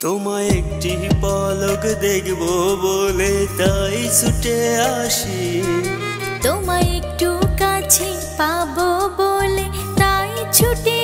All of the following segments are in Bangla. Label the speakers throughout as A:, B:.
A: তোমায় একটি পলক দেখব বলে তাই ছুটে আসি।
B: তোমায় একটু কাছে পাবো বলে তাই ছুটে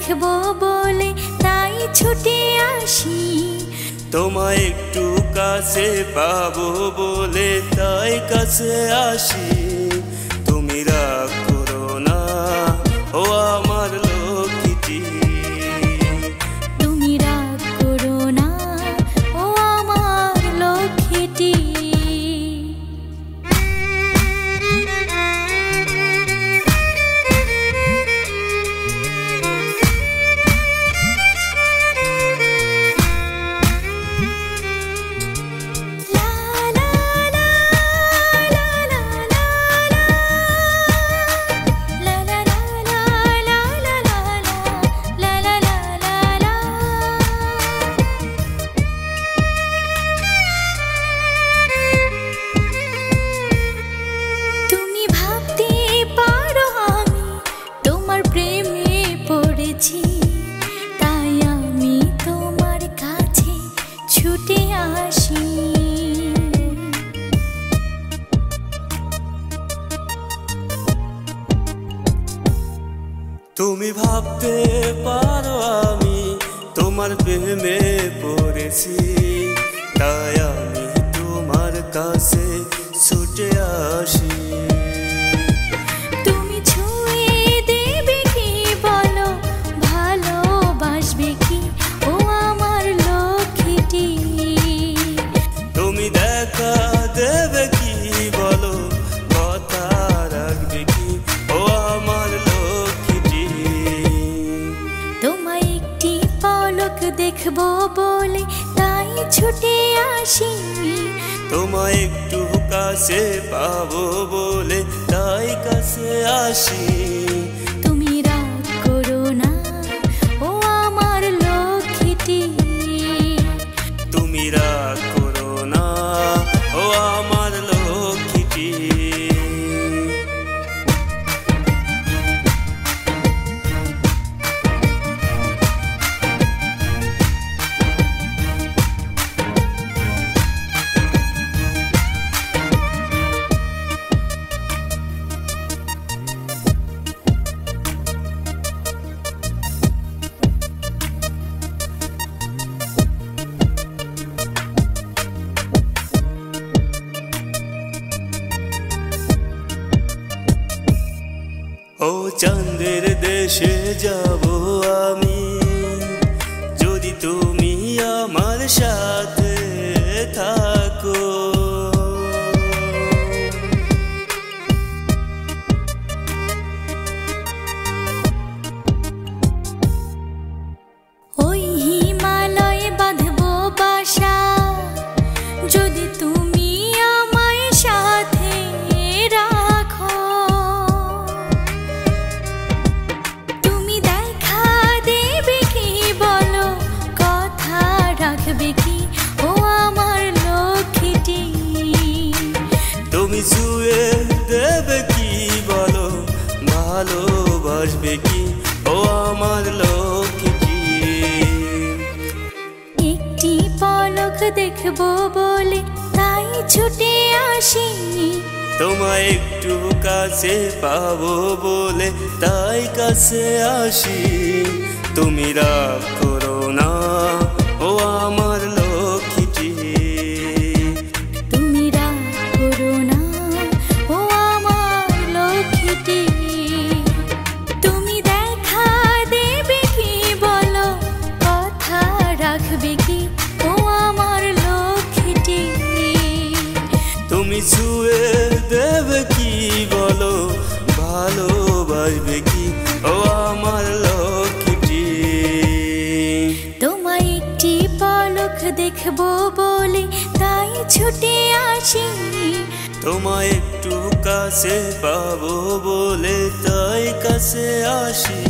B: দেখব বলে তাই ছুটে আসি।
A: তোমায় একটু কাছে পাবো বলে তাই কাছে আসি। তুমি
B: ভাবতে পারো আমি তোমার প্রেমে পড়েছি। तुम्हें पा बोले तई का से आशी ও
A: চাঁদের দেশে যাব আমি। যদি তুমি আমার সাথে থাকো
B: আসবে কি? ও আমার
A: লক্ষ্মী
B: একটি পলক দেখব বলে তাই ছুটে আসি
A: তোমায় একটু কাছে পাবো বলে তাই কাছে আসি। তুমি রাগ করো না। আসবে কি ও আমার লক্ষ্মীটি।
B: তোমায় একটি পলক দেখব বলে তাই ছুটে আসি।
A: তোমায় একটু কাছে পাবো বলে তাই কাছে আসি।